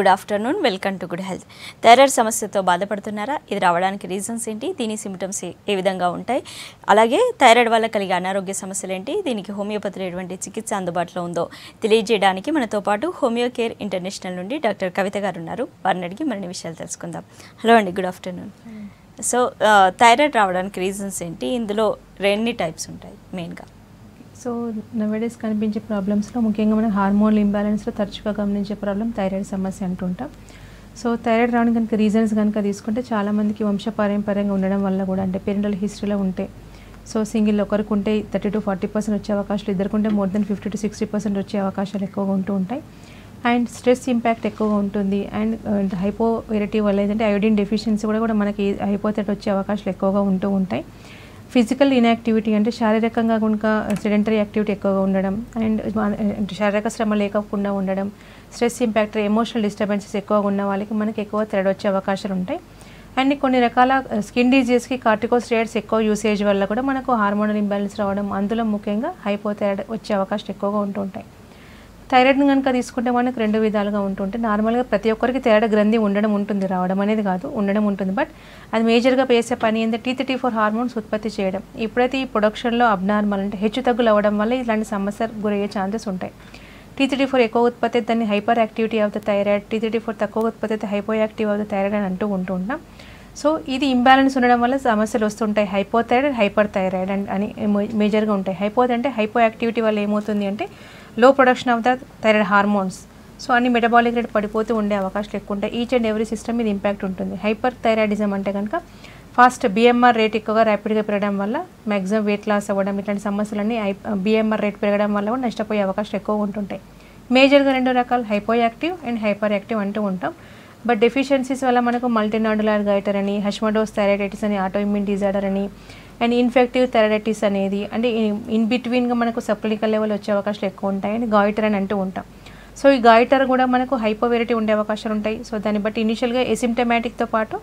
Good afternoon welcome to good health. Thyroid సమస్యతో బాధపడుతున్నారా? ఇది రావడానికి రీజన్స్ ఏంటి? దీని సిమ్టమ్స్ ఏ విధంగా ఉంటాయి? అలాగే థైరాయిడ్ వల్ల కలిగే అనారోగ్య సమస్యలు ఏంటి? దీనికి హోమియోపతిలో ఎటువంటి చికిత్స అందుబాటులో ఉందో తెలియజేయడానికి మనతో పాటు హోమియో కేర్ ఇంటర్నేషనల్ నుండి డాక్టర్ కవిత గారు ఉన్నారు. వారిని అడిగి మరిన్ని విషయాలు తెలుసుకుందాం. హలో అండి గుడ్ ఆఫ్టర్నూన్. సో థైరాయిడ్ రావడానికి రీజన్స్ ఏంటి? ఇందులో రెండు టైప్స్ ఉంటాయి మెయిన్గా. సో నవేడేస్ కనిపించే ప్రాబ్లమ్స్లో ముఖ్యంగా మనం హార్మోన్ ఇంబ్యాలెన్స్లో తరచుగా గమనించే ప్రాబ్లం థైరాయిడ్ సమస్య అంటుంటాం. సో థైరాయిడ్ రావడానికి కనుక రీజన్స్ కనుక తీసుకుంటే చాలామందికి వంశపారంపర్యంగా ఉండడం వల్ల కూడా అంటే పేరెంటల్ హిస్టరీలో ఉంటే. సో సింగిల్ ఒకరికి ఉంటే థర్టీ టు ఫార్టీ పర్సెంట్ వచ్చే అవకాశాలు ఇద్దరుకుంటే more than fifty to sixty percent వచ్చే అవకాశాలు ఎక్కువగా ఉంటూ ఉంటాయి. అండ్ స్ట్రెస్ ఇంపాక్ట్ ఎక్కువగా ఉంటుంది. అండ్ హైపో వెరైటీ వల్ల ఏంటంటే అయోడిన్ డెఫిషియన్సీ కూడా కూడా మనకి హైపోథెట్ వచ్చే అవకాశాలు ఎక్కువగా ఉంటూ ఉంటాయి. ఫిజికల్ ఇన్యాక్టివిటీ అంటే శారీరకంగా కనుక సెడెంటరీ యాక్టివిటీ ఎక్కువగా ఉండడం అండ్ అంటే శారీరక శ్రమ లేకుండా ఉండడం స్ట్రెస్ ఇంపాక్ట్ ఎమోషనల్ డిస్టర్బెన్సెస్ ఎక్కువగా ఉన్న వాళ్ళకి మనకి ఎక్కువ థ్రెడ్ వచ్చే అవకాశాలు ఉంటాయి. అండ్ కొన్ని రకాల స్కిన్ డిజీజ్కి కార్టికోస్టెరాయిడ్స్ ఎక్కువ యూసేజ్ వల్ల కూడా మనకు హార్మోనల్ ఇంబ్యాలెన్స్ రావడం అందులో ముఖ్యంగా హైపోథైరాయిడ్ వచ్చే అవకాశం ఎక్కువగా ఉంటుంటాయి థైరాయిడ్ని కనుక తీసుకుంటే మనకు రెండు విధాలుగా ఉంటుంటే నార్మల్గా ప్రతి ఒక్కరికి థైరాయిడ్ గ్రంథి ఉండడం ఉంటుంది రావడం అనేది కాదు ఉండడం ఉంటుంది. బట్ అది మేజర్గా చేసే పని ఏంటంటే టీ థర్టీ ఫోర్ హార్మోన్స్ ఉత్పత్తి చేయడం. ఇప్పుడైతే ఈ ప్రొడక్షన్లో అబ్నార్మల్ అంటే హెచ్చు తగ్గులు అవ్వడం వల్ల ఇలాంటి సమస్యలు గురయ్యే ఛాన్సెస్ ఉంటాయి. టీ థర్టీ ఫోర్ ఎక్కువ ఉత్పత్తి అయితే దాన్ని hyper activity of thyroid T thirty four తక్కువ ఉత్పత్తి అయితే హైపో యాక్టివ్ ఆఫ్ థైరాయిడ్ అని అంటూ ఉంటూ ఉంటాం. సో ఇది ఇంబ్యాలెన్స్ ఉండడం వల్ల సమస్యలు వస్తుంటాయి. హైపోథైరాయిడ్ హైపర్ థైరాయిడ్ అండ్ అని మేజర్గా ఉంటాయి. హైపోథ్ అంటే హైపో యాక్టివిటీ వల్ల ఏమవుతుంది అంటే low production of the thyroid hormones so అన్ని మెటబాలిక్ రేట్ పడిపోతూ ఉండే అవకాశాలు ఎక్కువ ఉంటాయి. ఈచ్ అండ్ ఎవ్రీ సిస్టమ్ మీద ఇంపాక్ట్ ఉంటుంది. హైపర్ థైరాయిడిజం అంటే కనుక ఫాస్ట్ బిఎంఆర్ రేట్ ఎక్కువగా ర్యాపిడ్గా పెరగడం వల్ల మ్యాక్సిమం వెయిట్ లాస్ అవ్వడం ఇట్లాంటి సమస్యలన్నీ బిఎంఆర్ రేట్ పెరగడం వల్ల కూడా నష్టపోయే అవకాశాలు ఎక్కువ ఉంటుంటాయి. మేజర్గా రెండు రకాలు hypo active and hyper active అంటూ ఉంటాం. బట్ డెఫిషియన్సీస్ వల్ల మనకు మల్టీనాడులర్ గైటర్ అని హష్మడోస్ థైరాయిడైటిస్ అని ఆటోఇమ్యూన్ డిజార్డర్ అని అండ్ ఇన్ఫెక్టివ్ థైరాయిడైటిస్ అనేది అంటే ఇన్ బిట్వీన్గా మనకు సప్లికల్ లెవెల్ వచ్చే అవకాశాలు ఎక్కువ ఉంటాయి అండ్ గాయిటర్ అని అంటూ ఉంటాం. సో ఈ గాయిటర్ కూడా మనకు హైపోవెరిటీ ఉండే అవకాశాలు ఉంటాయి. సో దాన్ని బట్టి ఇనిషియల్గా ఎసిమ్టమాటిక్తో పాటు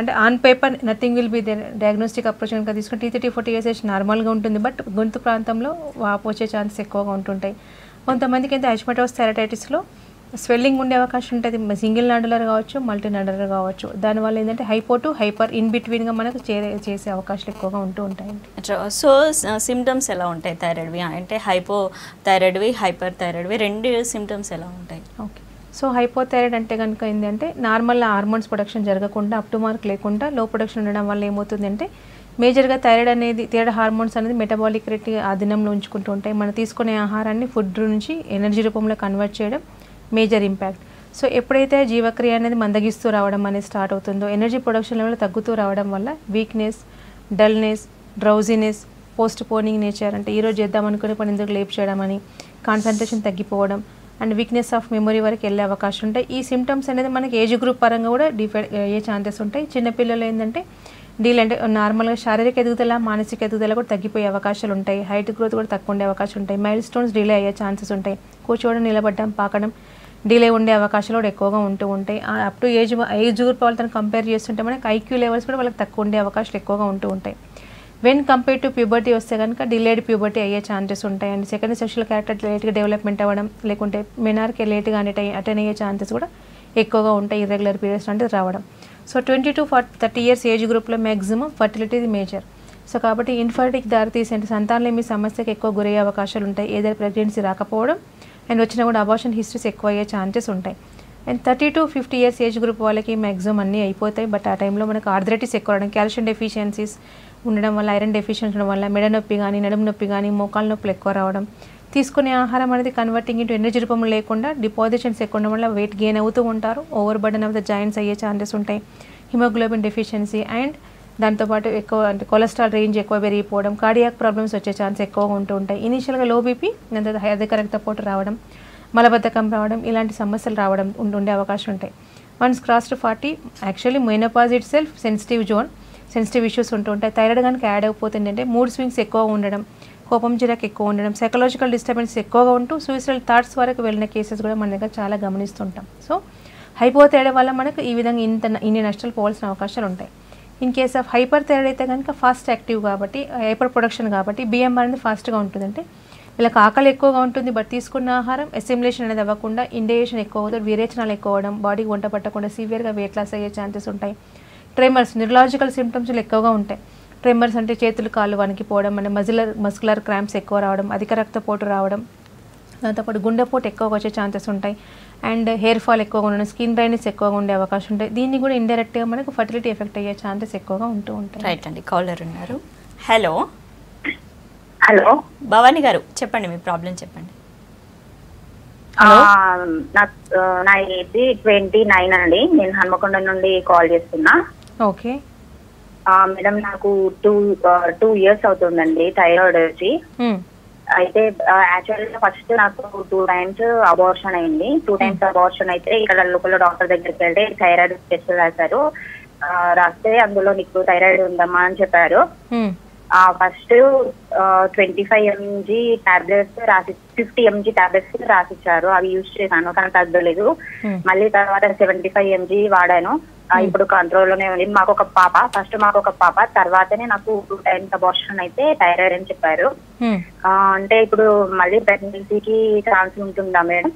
అంటే on paper nothing will be diagnostic approach కనుక తీసుకుంటే టీ థర్టీ ఫోర్టీ ఇయర్స్ నార్మల్గా ఉంటుంది. బట్ గొంతు ప్రాంతంలో వాపు వచ్చే ఛాన్సెస్ ఎక్కువగా ఉంటుంటాయి. కొంతమందికి అయితే హెచ్మటోస్ థెరటైటిస్లో స్వెల్లింగ్ ఉండే అవకాశం ఉంటుంది. సింగిల్ నాడులర్ కావచ్చు మల్టీ నాడులర్ కావచ్చు. దానివల్ల ఏంటంటే హైపో టు హైపర్ ఇన్ బిట్వీన్గా మనకు చేరే చేసే అవకాశాలు ఎక్కువగా ఉంటూ ఉంటాయండి సో సిమ్టమ్స్ ఎలా ఉంటాయి థైరాయిడ్వి అంటే హైపో థైరాయిడ్వి హైపర్ థైరాయిడ్వి రెండు సిమ్టమ్స్ ఎలా ఉంటాయి? ఓకే. సో హైపోథైరాయిడ్ అంటే కనుక ఏంటంటే నార్మల్ హార్మోన్స్ ప్రొడక్షన్ జరగకుండా అప్ టు మార్క్ లేకుండా లో ప్రొడక్షన్ ఉండడం వల్ల ఏమవుతుందంటే మేజర్గా థైరాయిడ్ అనేది థైరాయిడ్ హార్మోన్స్ అనేది మెటబాలిక్ రేట్ ఆధీనంలో ఉంచుకుంటూ ఉంటాయి. మనం తీసుకునే ఆహారాన్ని ఫుడ్ నుంచి ఎనర్జీ రూపంలో కన్వర్ట్ చేయడం మేజర్ ఇంపాక్ట్. సో ఎప్పుడైతే జీవక్రియ అనేది మందగిస్తూ రావడం అనేది స్టార్ట్ అవుతుందో ఎనర్జీ ప్రొడక్షన్ లెవెల్ తగ్గుతూ రావడం వల్ల weakness dullness drowsiness postponing nature అంటే ఈరోజు చేద్దాం అనుకునే పని ఎందుకు లేపు చేయడం అని కాన్సన్ట్రేషన్ తగ్గిపోవడం అండ్ వీక్నెస్ ఆఫ్ మెమరీ వరకు వెళ్ళే అవకాశం ఉంటాయి. ఈ సిమ్టమ్స్ అనేది మనకి ఏజ్ గ్రూప్ పరంగా కూడా డిఫైడ్ అయ్యే ఛాన్సెస్ ఉంటాయి. చిన్నపిల్లలు ఏంటంటే డీల్ అంటే నార్మల్గా శారీరక ఎదుగుదల మానసిక ఎదుగుదల కూడా తగ్గిపోయే అవకాశాలు ఉంటాయి. హైట్ గ్రోత్ కూడా తక్కువ ఉండే అవకాశం ఉంటాయి. మైల్ స్టోన్స్ డిలే అయ్యే ఛాన్సెస్ ఉంటాయి. కూర్చోవడం నిలబడడం పాకడం డిలే ఉండే అవకాశాలు కూడా ఎక్కువగా ఉంటూ ఉంటాయి. Up to age age group వాళ్ళతో కంపేర్ చేస్తుంటే మనకి ఐక్యూ లెవెల్స్ కూడా వాళ్ళకి తక్కువ ఉండే అవకాశాలు ఎక్కువగా ఉంటూ ఉంటాయి. వెన్ కంపేర్ టు ప్యూబర్టీ వస్తే కనుక డిలేడ్ ప్యూబర్టీ అయ్యే ఛాన్సెస్ ఉంటాయి అండ్ సెకండ్ సెక్షువల్ క్యారెక్టర్ లేట్గా డెవలప్మెంట్ అవ్వడం లేకుంటే మెనార్కే లేట్గా అనేట అటెండ్ అయ్యే ఛాన్సెస్ కూడా ఎక్కువగా ఉంటాయి ఇర్రెగ్యులర్ పీరియడ్స్ అంటే రావడం. So twenty to forty thirty years age గ్రూప్లో మ్యాక్సిమం ఫర్టిలిటీ మేజర్ సో కాబట్టి ఇన్ఫర్టిక్ దారితీసే అంటే సంతానలేమి సమస్యకి ఎక్కువ గురయ్యే అవకాశాలు ఉంటాయి. ఏదైనా ప్రెగ్నెన్సీ రాకపోవడం అండ్ వచ్చినా కూడా అబార్షన్ హిస్టరీస్ ఎక్కువ అయ్యే ఛాన్సెస్ ఉంటాయి. And thirty to fifty years age group వాళ్ళకి మ్యాక్సిమం అన్నీ అయిపోతాయి. బట్ ఆ టైంలో మనకు ఆర్థరైటిస్ ఎక్కువ రావడం కాల్షియం డెఫిషియన్సీస్ ఉండడం వల్ల ఐరన్ డెఫిషియన్సీ ఉండడం వల్ల మెడ నొప్పి కానీ నడుము నొప్పి కానీ మోకాల నొప్పులు ఎక్కువ రావడం తీసుకునే ఆహారం అనేది కన్వర్టింగ్ ఇంటూ ఎనర్జీ రూపంలో లేకుండా డిపాజిషన్స్ ఎక్కువ ఉండడం వల్ల వెయిట్ గెయిన్ అవుతూ ఉంటారు. Over burden of the joints అయ్యే ఛాన్సెస్ ఉంటాయి. హిమోగ్లోబిన్ డెఫిషియన్సీ అండ్ దాంతోపాటు ఎక్కువ అంటే కొలెస్ట్రాల్ రేంజ్ ఎక్కువ పెరిగిపోవడం కార్డియాక్ ప్రాబ్లమ్స్ వచ్చే ఛాన్స్ ఎక్కువగా ఉంటూ ఉంటాయి. ఇనీషియల్గా లో బీపీ దాని అధిక రక్తపోటు రావడం మలబద్ధకం రావడం ఇలాంటి సమస్యలు రావడం ఉండే అవకాశం ఉంటాయి. Once cross to forty actually menopause itself sensitive zone sensitive issues ఉంటూ ఉంటాయి. థైరాయిడ్ కనుక యాడ్ అయిపోతుంది అంటే మూడ్ స్వింగ్స్ ఎక్కువ ఉండడం కోపం చిరాకు ఎక్కువ ఉండడం సైకలాజికల్ డిస్టర్బెన్స్ ఎక్కువగా ఉంటూ సూయిసైడల్ థాట్స్ వరకు వెళ్ళిన కేసెస్ కూడా మన దగ్గర చాలా గమనిస్తుంటాం. సో హైపోతేయడం వల్ల మనకు ఈ విధంగా ఇంత ఇన్ని నష్టాలు పోవాల్సిన అవకాశాలు ఉంటాయి. In case of hyper thyroid అయితే కనుక ఫాస్ట్ యాక్టివ్ కాబట్టి uh, హైపర్ ప్రొడక్షన్ కాబట్టి బిఎంఆర్ అనేది ఫాస్ట్గా ఉంటుంది అంటే వీళ్ళకి ఆకలి ఎక్కువగా ఉంటుంది బట్ తీసుకున్న ఆహారం ఎసిమ్యులేషన్ అనేది అవ్వకుండా ఇండేషన్ ఎక్కువ అవుతుంది విరేచనాలు ఎక్కువ అవడం బాడీకి వంట పట్టకుండా సివియర్గా వెయిట్ లాస్ అయ్యే ఛాన్సెస్ ఉంటాయి. ట్రెమర్స్ న్యూరలాజికల్ సిమ్టమ్స్ ఎక్కువగా ఉంటాయి. ట్రెమర్స్ అంటే చేతులు కాళ్ళు వణికిపోవడం అంటే మజిలర్ మస్కులర్ క్రాంప్స్ ఎక్కువ రావడం అధిక రక్తపోటు రావడం దాంతోపాటు గుండెపోటు ఎక్కువగా వచ్చే ఛాన్సెస్ ఉంటాయి. అండ్ హెయిర్ ఫాల్ ఎక్కువగా ఉండడం స్కిన్ డ్రైనెస్ ఎక్కువగా ఉండే అవకాశం ఉంటాయి. దీన్ని కూడా ఇండైరెక్ట్గా మనకు ఫర్టిలిటీ ఎఫెక్ట్ అయ్యే ఛాన్సెస్ ఎక్కువగా ఉంటూ ఉంటాయి. రైట్ అండి. కాలర్ ఉన్నారు. హలో హలో భవానీ గారు చెప్పండి మీ ప్రాబ్లం చెప్పండి. నా ఏజ్ ట్వంటీ నైన్ అండి. నేను హన్మకొండ నుండి కాల్ చేస్తున్నా. ఓకే ఆ, మేడం నాకు టూ టూ ఇయర్స్ అవుతుందండి థైరాయిడ్ వచ్చి అయితే యాక్చువల్గా ఫస్ట్ నాకు టూ టైమ్స్ అబార్షన్ అయింది. టూ టైమ్స్ అబార్షన్ అయితే ఇక్కడ లోకల్ డాక్టర్ దగ్గరికి వెళ్తే థైరాయిడ్ టెస్ట్ రాశారు. ఆ, రాస్తే అందులో నీకు థైరాయిడ్ ఉందమ్మా అని చెప్పారు. First twenty five mg tablets రాసి ఫిఫ్టీ ఎంజీ టాబ్లెట్స్ రాసిచ్చారు. అవి యూజ్ చేశాను కానీ తగ్గలేదు. Hmm. మళ్ళీ తర్వాత సెవెంటీ ఫైవ్ ఎంజీ వాడాను. ఆ, ఇప్పుడు కంట్రోల్లోనే ఉంది. మాకు ఒక పాప ఫస్ట్ మాకు ఒక పాప. తర్వాతనే నాకు టూ టైమ్స్ అబార్షన్ అయితే థైరాయిడ్ అని చెప్పారు. ఆ, అంటే ఇప్పుడు మళ్ళీ ప్రెగ్నెన్సీకి ఛాన్స్ ఉంటుందా మేడం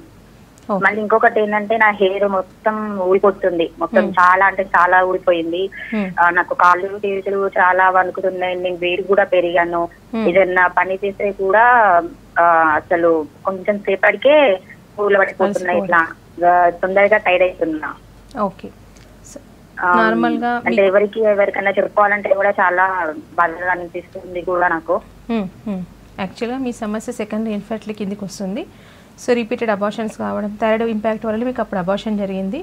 మళ్ళీ ఇంకొకటి ఏంటంటే నా హెయిర్ మొత్తం ఊడిపోతుంది. మొత్తం Hmm. చాలా అంటే చాలా ఊడిపోయింది. Hmm. నాకు కాళ్ళు చేతులు చాలా వణుకుతున్నాయి. నేను వేడి కూడా పెరిగాను. Hmm. ఏదన్నా పని చేస్తే కూడా అసలు కొంచెం సేపటికే పూలు పడిపోతున్నాయి. ఇట్లా తొందరగా టైర్ అవుతున్నా ఓకే ఆ, నార్మల్గా అంటే ఎవరికి ఎవరికైనా చెప్పుకోవాలంటే కూడా చాలా బాధగా అనిపిస్తుంది కూడా నాకు. యాక్చువల్గా మీ సమస్య సెకండరీ ఇన్ఫెక్ట్లీ కిందికి వస్తుంది. సో రిపీటెడ్ అబార్షన్స్ కావడం థైరాయిడ్ ఇంపాక్ట్ వల్ల మీకు అప్పుడు అబార్షన్ జరిగింది.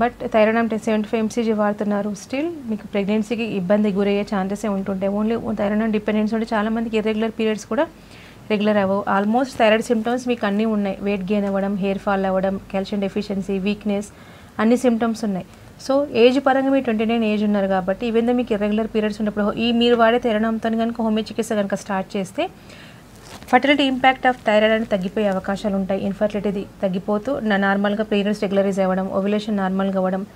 బట్ థైరాయిడ్ అంటే సెవెంటీ ఫైవ్ ఎంసీజీ వాడుతున్నారు. స్టిల్ మీకు ప్రెగ్నెన్సీకి ఇబ్బంది గురయ్యే ఛాన్సెస్ ఉంటుంటాయి ఓన్లీ థైరాయిడ్ డిపెండెన్స్ ఉంటే చాలా మందికి ఇర్రెగ్యులర్ పీరియడ్స్ కూడా రెగ్యులర్ అవ్వవు. ఆల్మోస్ట్ థైరాయిడ్ సిమ్టమ్స్ మీకు అన్నీ ఉన్నాయి. వెయిట్ గెయిన్ అవ్వడం హెయిర్ ఫాల్ అవ్వడం కాల్షియం డెఫిషియన్సీ వీక్నెస్ అన్ని సిమ్టమ్స్ ఉన్నాయి. సో ఏజ్ పరంగా మీరు ట్వంటీ నైన్ ఏజ్ ఉన్నారు కాబట్టి ఈవెన్ మీకు ఇర్రెగ్యులర్ పీరియడ్స్ ఉన్నప్పుడు ఈ మీరు వాడే తెరణంతో కనుక హోమియో చికిత్స కనుక స్టార్ట్ చేస్తే ఫర్టిలిటీ ఇంపాక్ట్ ఆఫ్ థైరాయిడ్ అనేది తగ్గిపోయే అవకాశాలు ఉంటాయి. ఇన్ఫర్టిలిటీ తగ్గిపోతూ నా- నార్మల్గా పీరియడ్స్ రెగ్యులరైజ్ అవ్వడం ఓవ్యులేషన్ నార్మల్గా అవ్వడం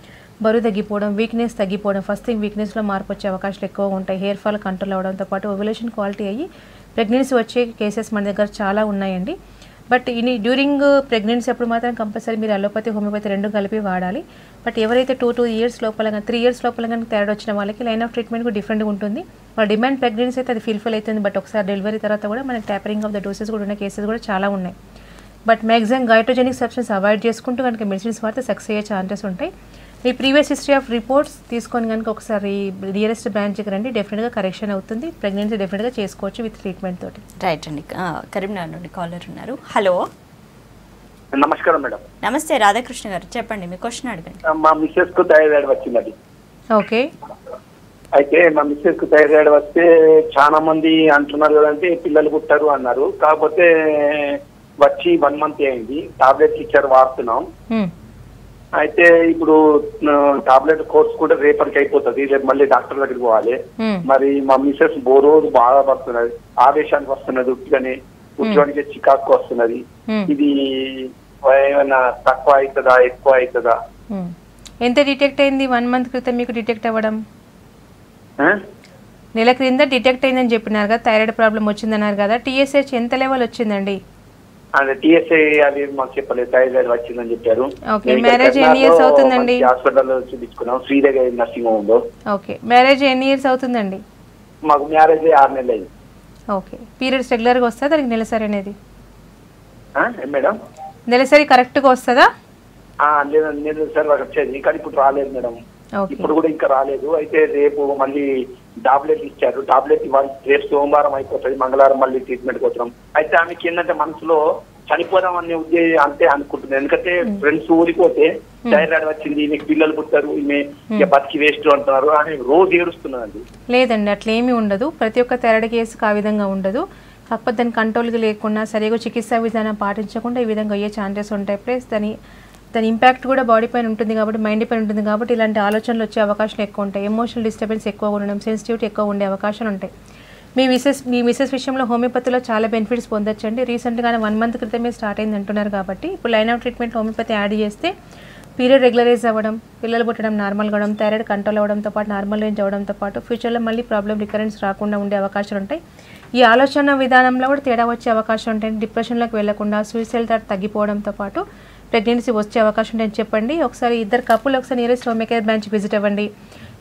బరువు తగ్గిపోవడం వీక్నెస్ తగ్గిపోవడం ఫస్ట్ థింగ్ వీక్నెస్లో మార్పు వచ్చే అవకాశాలు ఎక్కువగా ఉంటాయి. హెయిర్ ఫాల్ కంట్రోల్ అవడంతో పాటు ఓవ్యులేషన్ క్వాలిటీ అయ్యి ప్రెగ్నెన్సీ వచ్చే కేసెస్ మన దగ్గర చాలా ఉన్నాయండి. బట్ ఇని డ్యూరింగ్ ప్రెగ్నెన్సీ అప్పుడు మాత్రం కంపల్సరీ మీరు అలోపతి హోమియోపతి రెండు కలిపి వాడాలి. బట్ ఎవరైతే టూ టూ ఇయర్స్ లోపల కానీ త్రీ ఇయర్స్ లోపల కానీ తేడా వచ్చిన వాళ్ళకి లైన్ ఆఫ్ ట్రీట్మెంట్ కూడా డిఫరెంట్గా ఉంటుంది. వాళ్ళ డిమాండ్ ప్రెగ్నెన్సీ అయితే అది ఫిల్ఫిల్ అవుతుంది బట్ ఒకసారి డెలివరీ తర్వాత కూడా మనకి ట్యాపరింగ్ ఆఫ్ ద డోసెస్ కూడా ఉన్న కేసెస్ కూడా చాలా ఉన్నాయి. But maximum goitrogenic substance avoid చేసుకుంటూ కనుక మెడిసిన్స్ వాడితే సక్సెస్ అయ్యే ఛాన్సెస్ ఉంటాయి. మీ ప్రీవియస్ హిస్టరీ ఆఫ్ రిపోర్ట్స్ తీసుకొని కనుక ఒకసారి నియరెస్ట్ బ్రాంచ్కి రండి డెఫినెట్గా కరెక్షన్ అవుతుంది. ప్రెగ్నెన్సీ డెఫినెట్గా చేసుకోవచ్చు విత్ ట్రీట్మెంట్ తోటి. రైట్ అండి. కరీంనగర్ నుండి కాలర్ ఉన్నారు. హలో నమస్కారం మేడం. నమస్తే రాధాకృష్ణ గారు. చెప్పండి మీ క్వశ్చన్ అడగండి. మా మిస్సెస్కు థైరాయిడ్ వచ్చిందండి. ఓకే అయితే మా మిస్సెస్కు థైరాయిడ్ వస్తే చాలా మంది అంటున్నారు కదంటే పిల్లలు పుట్టారు అన్నారు కాకపోతే వచ్చి వన్ మంత్ అయింది టాబ్లెట్స్ ఇచ్చారు వాడుతున్నాం. అయితే ఇప్పుడు టాబ్లెట్ కోర్స్ కూడా రేపటికి అయిపోతుంది రేపు మళ్ళీ డాక్టర్ దగ్గరికి పోవాలి. మరి మా మిస్సెస్ బో రోజు బాగా పడుతున్నది ఆవేశానికి వస్తున్నది ఉట్టిగానే ఉద్యోగానికి చికాకు వస్తున్నది. ఇది ఏమైనా తక్కువ అవుతుందా ఎక్కువ అవుతుందా. ఎంత డిటెక్ట్ అయింది వన్ మంత్ క్రితం మీకు డిటెక్ట్ అవ్వడం? నెల క్రింద డిటెక్ట్ అయిందని చెప్పినారు కదా థైరాయిడ్ ప్రాబ్లం వచ్చిందన్నారు కదా టీఎస్హెచ్ ఎంత లెవెల్ వచ్చిందండి? అదే టీఎస్ఐ అది మాకు చెప్పలేదు థైరాయిడ్ వచ్చిందని చెప్పారు. Okay, marriage ఎన్ని years అవుతుందండి? హాస్పిటల్ చూపించుకున్నాం శ్రీదేవి నర్సింగ్ హోమ్లో. ఓకే మ్యారేజ్ ఎన్ని ఇయర్స్ అవుతుందండి? మాకు మ్యారేజ్ ఆరు నెలలు అయింది. ఓకే పీరియడ్స్ రెగ్యులర్గా వస్తుందా దానికి నెలసరి అనేది? మేడం? నెలసరి కరెక్ట్గా వస్తుందా? ఆ, లేదు నేను సార్ వచ్చేది కానీ ఇప్పుడు రాలేదు మేడం. ఓకే ఇప్పుడు కూడా ఇంకా రాలేదు. అయితే రేపు మళ్ళీ టాబ్లెట్ ఇచ్చారు. టాబ్లెట్ ఇవ్వాలి. రేపు సోమవారం అయిపోతుంది. మంగళవారం మళ్ళీ ట్రీట్మెంట్ కోసం అయితే ఆమెకి ఏంటంటే మనసులో చనిపోదాం అనే ఉద్దేశం అంతే అనుకుంటుంది ఎందుకంటే ఫ్రెండ్స్ ఊరిపోతే థైరాయిడ్ వచ్చింది మీకు పిల్లలు పుట్టారు ఈమె బతికి వేస్ట్ అంటున్నారు అని రోజు ఏడుస్తున్నదండి. లేదండి అట్లా ఏమీ ఉండదు. ప్రతి ఒక్క థైరాయిడ్ కేసుకు ఆ విధంగా ఉండదు. కాకపోతే దాని కంట్రోల్కి లేకుండా సరిగా చికిత్సా విధానం పాటించకుండా ఈ విధంగా అయ్యే ఛాన్సెస్ ఉంటాయి. ప్లస్ దాని దాని ఇంపాక్ట్ కూడా బాడీ పైన ఉంటుంది కాబట్టి మైండ్ పైన ఉంటుంది కాబట్టి ఇలాంటి ఆలోచనలు వచ్చే అవకాశాలు ఎక్కువ ఉంటాయి. ఎమోషనల్ డిస్టర్బెన్స్ ఎక్కువ ఉండడం సెన్సిటివిటీ ఎక్కువ ఉండే అవకాశాలు ఉంటాయి. మీ మిసెస్ మీ మిసెస్ విషయంలో హోమియోపతిలో చాలా బెనిఫిట్స్ పొందొచ్చండి. రీసెంట్గానే వన్ మంత్ క్రితమే స్టార్ట్ అయింది అంటున్నారు కాబట్టి ఇప్పుడు line of treatment homeopathy add చేస్తే పీరియడ్ రెగ్యులరైజ్ అవ్వడం పిల్లలు పుట్టడం నార్మల్ అవ్వడం థైరాయిడ్ కంట్రోల్ అవ్వడంతో పాటు నార్మల్ రేంజ్ అవ్వడంతో పాటు ఫ్యూచర్లో మళ్ళీ ప్రాబ్లం రికరెన్స్ రాకుండా ఉండే అవకాశాలు ఉంటాయి. ఈ ఆలోచన విధానంలో కూడా తేడా వచ్చే అవకాశం ఉంటాయి. డిప్రెషన్లోకి వెళ్ళకుండా సూసైడ్ థాట్ తగ్గిపోవడంతో పాటు ప్రెగ్నెన్సీ వచ్చే అవకాశం ఉంటాయని చెప్పండి. ఒకసారి ఇద్దరు కప్పులు ఒకసారి nearest home care branch visit అవ్వండి.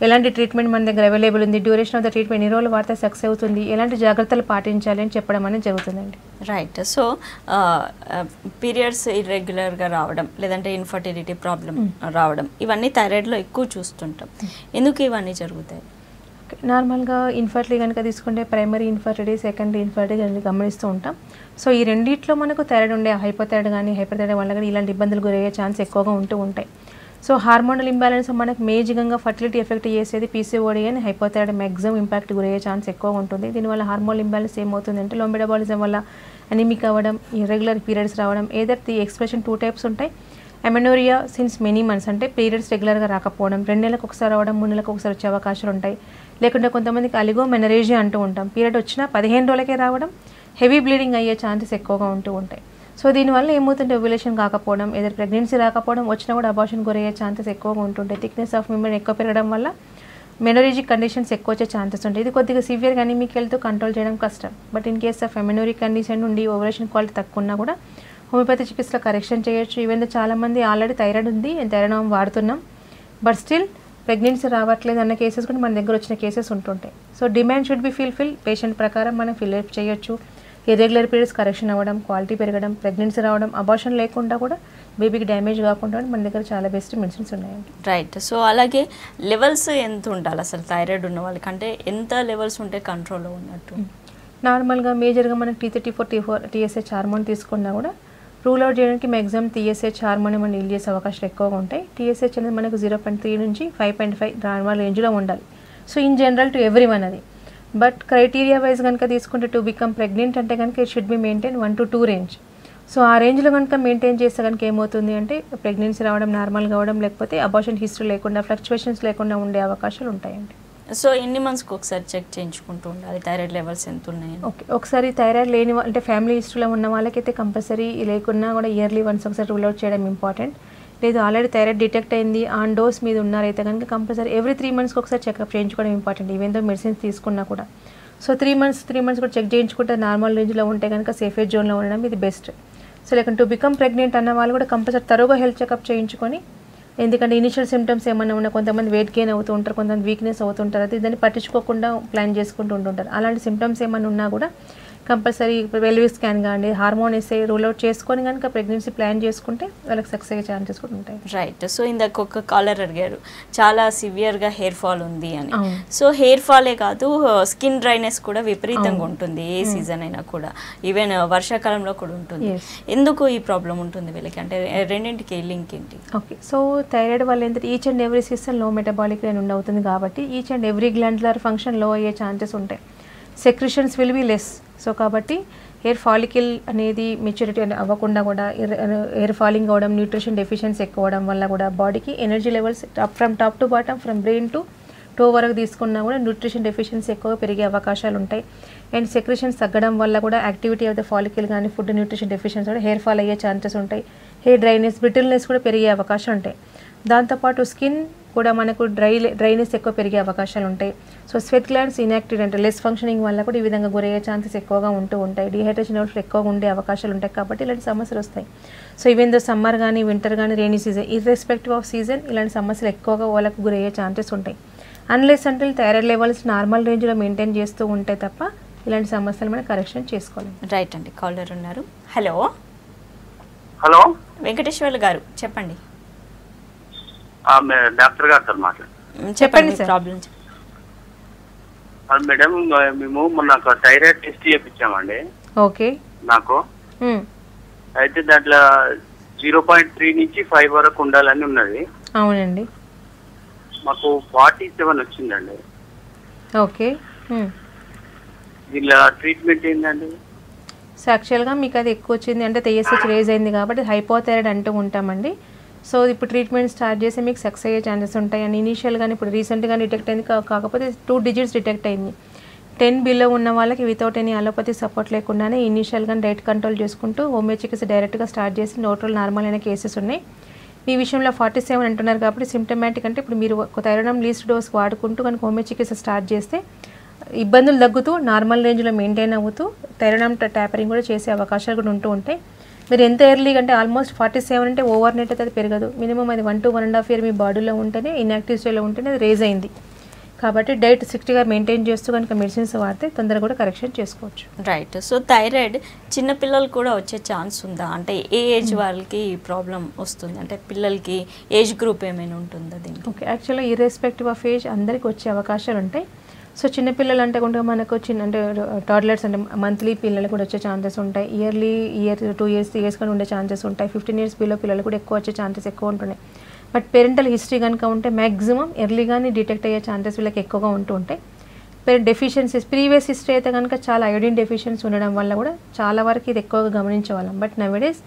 ఎలాంటి ట్రీట్మెంట్ మన దగ్గర అవైలబుల్ ఉంది? డ్యూరేషన్ ఆఫ్ ద ట్రీట్మెంట్ ఎన్ని రోజులు వాడితే సక్సెస్ అవుతుంది? ఎలాంటి జాగ్రత్తలు పాటించాలి అని చెప్పడం అనేది జరుగుతుందండి. రైట్ సో పీరియడ్స్ ఇర్రెగ్యులర్గా రావడం లేదంటే ఇన్ఫర్టిలిటీ ప్రాబ్లం రావడం ఇవన్నీ థైరాయిడ్లో ఎక్కువ చూస్తుంటాం. ఎందుకు ఇవన్నీ జరుగుతాయి? నార్మల్గా ఇన్ఫర్టిలిటీ కనుక తీసుకుంటే ప్రైమరీ ఇన్ఫర్టిలిటీ సెకండరీ ఇన్ఫర్టిలిటీ అని గమనిస్తూ ఉంటాం. సో ఈ రెండిట్లో మనకు థైరాయిడ్ ఉండే హైపోథైరాయిడ్ కానీ హైపర్థైరాయిడ్ వల్ల కానీ ఇలాంటి ఇబ్బందులు గురయ్యే ఛాన్స్ ఎక్కువగా ఉంటూ ఉంటాయి. సో హార్మోనల్ ఇంబ్యాలెన్స్ మనకు మేజికంగా ఫర్టిలిటీ ఎఫెక్ట్ చేసేది పీసీఓడి అని హైపోథైరాయిడ్ మ్యాక్సిమం ఇంపాక్ట్ గురయ్యే ఛాన్స్ ఎక్కువ ఉంటుంది. దీనివల్ల హార్మోనల్ ఇంబ్యాలెన్స్ ఏమవుతుందంటే లో మెటబాలిజం వల్ల అనిమిక్ అవ్వడం ఇర్రెగ్యులర్ పీరియడ్స్ రావడం either the expression two types ఉంటాయి. ఎమెనోరియా సిన్స్ మెనీ మంత్స్ అంటే పీరియడ్స్ రెగ్యులర్గా రాకపోవడం రెండు నెలలకు ఒకసారి రావడం మూడు నెలలకు ఒకసారి వచ్చే అవకాశాలు ఉంటాయి. లేకుంటే కొంతమందికి అలిగో మెనరేజియా అంటూ ఉంటాం. పీరియడ్ వచ్చినా పదిహేను రోజులకే రావడం హెవీ బ్లీడింగ్ అయ్యే ఛాన్సెస్ ఎక్కువగా ఉంటూ ఉంటాయి. సో దీనివల్ల ఏమవుతుంటే ఓవ్యులేషన్ కాకపోవడం ఏదైనా ప్రెగ్నెన్సీ రాకపోవడం వచ్చినా కూడా అబార్షన్ గురయ్యే ఛాన్సెస్ ఎక్కువగా ఉంటుంటాయి. థిక్నెస్ ఆఫ్ మిమ్మల్ని ఎక్కువ పెరగడం వల్ల మెనోరిజిక్ కండిషన్స్ ఎక్కువ వచ్చే ఛాన్సెస్ ఉంటాయి. ఇది కొద్దిగా సివియర్ కానీ మీకు వెళ్తూ కంట్రోల్ చేయడం కష్టం. But in case of amenorrhoeic condition నుండి ఓవరేషన్ క్వాలిటీ తక్కువ ఉన్నా కూడా హోమియోపతి చికిత్సలో కరెక్షన్ చేయొచ్చు. ఈవెన్ చాలామంది ఆల్రెడీ థైరాయిడ్ ఉంది థైరాయిడ్ వాడుతున్నాం. బట్ స్టిల్ ప్రెగ్నెన్సీ రావట్లేదు అన్న కేసెస్ కూడా మన దగ్గర వచ్చిన కేసెస్ ఉంటుంటాయి. So demand should be fulfil. Patient ప్రకారం మనం ఫిల్ చేయొచ్చు. ఇర్రెగ్యులర్ పీరియడ్స్ కరెక్షన్ అవ్వడం క్వాలిటీ పెరగడం ప్రెగ్నెన్సీ రావడం అబార్షన్ లేకుండా కూడా బేబీకి డ్యామేజ్ కాకుండా మన దగ్గర చాలా బెస్ట్ మెడిసిన్స్ ఉన్నాయండి. రైట్ సో అలాగే లెవెల్స్ ఎంత ఉండాలి? అసలు థైరాయిడ్ ఉన్న వాళ్ళకి అంటే ఎంత లెవెల్స్ ఉంటే కంట్రోల్లో ఉన్నట్టు? నార్మల్గా మేజర్గా మనకి T thirty four T four TSH hormone తీసుకున్నా కూడా రూల్ అవుట్ చేయడానికి మ్యాక్సిమం టీఎస్హెచ్ హార్మోన్ మనం ఇల్ చేసే అవకాశాలు ఎక్కువగా ఉంటాయి. టీఎస్హెచ్ అనేది మనకు జీరో పాయింట్ త్రీ నుంచి ఫైవ్ పాయింట్ ఫైవ్ నార్మల్ రేంజ్లో ఉండాలి. So in general to everyone అది. బట్ క్రైటీరియా వైజ్ కనుక తీసుకుంటే టు బికమ్ ప్రెగ్నెంట్ అంటే కనుక it should be maintain one to two range so ఆ రేంజ్లో కనుక మెయింటైన్ చేస్తే కనుక ఏమవుతుంది అంటే ప్రెగ్నెన్సీ రావడం నార్మల్ కావడం లేకపోతే అబార్షన్ హిస్టరీ లేకుండా ఫ్లక్చువేషన్స్ లేకుండా ఉండే అవకాశాలు ఉంటాయండి. సో ఎన్ని మంత్స్కి ఒకసారి చెక్ చేయించుకుంటూ ఉండాలి? థైరాయిడ్ లెవెల్స్ ఎంత ఉన్నాయి ఓకే. ఒకసారి థైరాయిడ్ లేని అంటే ఫ్యామిలీ హిస్టరీలో ఉన్న వాళ్ళకైతే కంపల్సరీ లేకున్నా కూడా ఇయర్లీ వన్స్ ఒకసారి రూల్ అవుట్ చేయడం ఇంపార్టెంట్. లేదు ఆల్రెడీ థైరాయిడ్ డిటెక్ట్ అయింది ఆన్ డోస్ మీద ఉన్నారైతే కనుక కంపల్సరీ ఎవ్రీ త్రీ మంత్స్కి ఒకసారి చెకప్ చేయించుకోవడం ఇంపార్టెంట్ ఈవెంతో మెడిసిన్స్ తీసుకున్నా కూడా. So three months three months కూడా చెక్ చేయించుకుంటే నార్మల్ రేంజ్లో ఉంటే కనుక సేఫే జోన్లో ఉండడం ఇది బెస్ట్. సో లేకుంటే టు బికమ్ ప్రెగ్నెంట్ అన్న వాళ్ళు కూడా కంపల్సరీ తరువుగా హెల్త్ చెకప్ చేయించుకొని ఎందుకంటే ఇనిషియల్ సిమ్టమ్స్ ఏమైనా ఉన్నా కొంతమంది వెయిట్ గెయిన్ అవుతూ ఉంటారు కొంతమంది వీక్నెస్ అవుతుంటారు అది దాన్ని పట్టించుకోకుండా ప్లాన్ చేసుకుంటూ ఉంటుంటారు. అలాంటి సిమ్టమ్స్ ఏమైనా ఉన్నా కూడా కంపల్సరీ వెల్వీ స్కాన్ కానీ హార్మోన్ ఎస్ఐ రూల్ అవుట్ చేసుకొని కనుక ప్రెగ్నెన్సీ ప్లాన్ చేసుకుంటే వాళ్ళకి సక్సెస్ అయ్యే ఛాన్సెస్ కూడా ఉంటాయి. రైట్ సో ఇందాక ఒక కాలర్ అడిగారు చాలా సివియర్గా హెయిర్ ఫాల్ ఉంది అని. సో హెయిర్ ఫాలే కాదు స్కిన్ డ్రైనెస్ కూడా విపరీతంగా ఉంటుంది ఏ సీజన్ అయినా కూడా. ఈవెన్ వర్షాకాలంలో కూడా ఉంటుంది. ఎందుకు ఈ ప్రాబ్లం ఉంటుంది వీళ్ళకి? అంటే రెండింటికి లింక్ ఏంటి? ఓకే సో థైరాయిడ్ వల్ల ఏంటంటే ఈచ్ అండ్ ఎవ్రీ సిస్టమ్లో మెటబాలిక్ అవుతుంది కాబట్టి ఈచ్ అండ్ ఎవ్రీ గ్లాండ్లర్ ఫంక్షన్లో అయ్యే ఛాన్సెస్ ఉంటాయి. Secretions will be less so కాబట్టి హెయిర్ ఫాలికిల్ అనేది మెచ్యూరిటీ అని అవ్వకుండా కూడా హెయిర్ ఫాలింగ్ అవ్వడం న్యూట్రిషన్ డెఫిషియన్సీ ఎక్కువ అవడం వల్ల కూడా బాడీకి energy levels from top to bottom from brain to toe వరకు తీసుకున్నా కూడా న్యూట్రిషన్ డెఫిషియన్సీ ఎక్కువగా పెరిగే అవకాశాలు ఉంటాయి. అండ్ సెక్రిషన్స్ తగ్గడం వల్ల కూడా యాక్టివిటీ ఆఫ్ ద ఫాలికిల్ కానీ ఫుడ్ న్యూట్రిషన్ డెఫిషియన్సీ కూడా హెయిర్ ఫాల్ అయ్యే ఛాన్సెస్ ఉంటాయి. హెయిర్ డ్రైనెస్ బ్రిటిల్నెస్ కూడా పెరిగే అవకాశం ఉంటాయి. దాంతోపాటు స్కిన్ కూడా మనకు డ్రై డ్రైనెస్ ఎక్కువ పెరిగే అవకాశాలు ఉంటాయి. సో స్వెట్ గ్లాండ్స్ ఇన్యాక్టివ్ అంటే లెస్ ఫంక్షనింగ్ వల్ల కూడా ఈ విధంగా గురయ్యే ఛాన్సెస్ ఎక్కువగా ఉంటూ ఉంటాయి. డిహైడ్రేషన్ లెవెల్స్ ఎక్కువగా ఉండే అవకాశాలు ఉంటాయి కాబట్టి ఇలాంటి సమస్యలు వస్తాయి. సో ఈవెన్ దో సమ్మర్ కానీ వింటర్ కానీ rainy season irrespective of season ఇలాంటి సమస్యలు ఎక్కువగా వాళ్ళకు గురయ్యే ఛాన్సెస్ ఉంటాయి. అన్లెస్ అంటే థైరాయిడ్ లెవెల్స్ నార్మల్ రేంజ్లో మెయింటైన్ చేస్తూ ఉంటే తప్ప ఇలాంటి సమస్యలు మనం కరెక్షన్ చేసుకోవాలి రైట్ అండి కాలర్ ఉన్నారు. హలో హలో వెంకటేశ్వర్లు గారు చెప్పండి. డాక్టర్ గారు సార్ మాట్లాడు చెప్పండి. ప్రాబ్లం ఆ, మేడం మేము మొన్న థైరాయిడ్ టెస్ట్ చేయించామండి ఓకే. నాకు. అయితే దాంట్లో జీరో పాయింట్ త్రీ నుంచి ఫైవ్ వరకు ఉండాలని ఉన్నది. అవునండి. మాకు ఫార్టీ సెవెన్ వచ్చిందండి. ఓకే. దీనిలో ట్రీట్మెంట్ ఏంటండి సో యాక్చువల్గా మీకు అది ఎక్కువ వచ్చింది అంటే టీఎస్హెచ్ రేజ్ అయింది కాబట్టి హైపోథైరాయిడ్ అంటూ ఉంటామండి. సో ఇప్పుడు ట్రీట్మెంట్ స్టార్ట్ చేసి మీకు సక్సెస్ అయ్యే ఛాన్సెస్ ఉంటాయి. అండ్ ఇనీషియల్గా ఇప్పుడు రీసెంట్గా డిటెక్ట్ అయింది. కాకపోతే టూ డిజిట్స్ డిటెక్ట్ అయింది. టెన్ బిలో ఉన్న వాళ్ళకి వితౌట్ ఎనీ అలోపతి సపోర్ట్ లేకుండానే ఇనీషియల్గా డైట్ కంట్రోల్ చేసుకుంటూ హోమియో చికిత్స డైరెక్ట్గా స్టార్ట్ చేసి నోట్లో నార్మల్ అయిన కేసెస్ ఉన్నాయి. ఈ విషయంలో ఫార్టీ సెవెన్ అంటున్నారు కాబట్టి సిమ్టమాటిక్ అంటే ఇప్పుడు మీరు ఒక థైరాయిడ్ లీస్ట్ డోస్ వాడుకుంటూ కనుక హోమియో చికిత్స స్టార్ట్ చేస్తే ఇబ్బందులు తగ్గుతూ నార్మల్ రేంజ్లో మెయింటైన్ అవుతూ థైరాయిడ్ ట్యాపరింగ్ కూడా చేసే అవకాశాలు కూడా ఉంటూ ఉంటాయి. మీరు ఎంత ఎర్లీగా అంటే ఆల్మోస్ట్ ఫార్టీ సెవెన్ అంటే ఓవర్ నైట్ అయితే అది పెరగదు. మినిమం అది one to one and half year మీ బాడీలో ఉంటేనే ఇన్యాక్టివ్ స్టేజ్లో ఉంటేనే అది రేజ్ అయింది. కాబట్టి డైట్ సిక్స్టీగా మెయింటైన్ చేస్తూ కనుక మెడిసిన్స్ వాడితే తొందరగా కూడా కరెక్షన్ చేసుకోవచ్చు. రైట్ సో థైరాయిడ్ చిన్న పిల్లలు కూడా వచ్చే ఛాన్స్ ఉందా? అంటే ఏ ఏజ్ వాళ్ళకి ప్రాబ్లం వస్తుంది? అంటే పిల్లలకి ఏజ్ గ్రూప్ ఏమైనా ఉంటుందా దీనికి? ఓకే యాక్చువల్గా ఇర్రెస్పెక్టివ్ ఆఫ్ ఏజ్ అందరికీ వచ్చే అవకాశాలు ఉంటాయి. సో చిన్నపిల్లలు అంటే కూడా మనకు చిన్న అంటే టాడ్లర్స్ అంటే మంత్లీ పిల్లలు కూడా వచ్చే ఛాన్సెస్ ఉంటాయి. Yearly year two years three years కానీ ఉండే ఛాన్సెస్ ఉంటాయి. ఫిఫ్టీన్ ఇయర్స్ బిలో పిల్లలు కూడా ఎక్కువ వచ్చే ఛాన్సెస్ ఎక్కువ ఉంటున్నాయి. బట్ పేరెంటల్ హిస్టరీ కనుక ఉంటే మ్యాక్సిమం ఎర్లీగానే డిటెక్ట్ అయ్యే ఛాన్సెస్ వీళ్ళకి ఎక్కువగా ఉంటూ ఉంటాయి. పేరెంట్ డెఫిషియన్సీస్ ప్రీవియస్ హిస్టరీ అయితే కనుక చాలా ఐడిన్ డెఫిషియన్సీ ఉండడం వల్ల కూడా చాలా వరకు ఇది ఎక్కువగా గమనించేవాళ్ళం. బట్ నవడేస్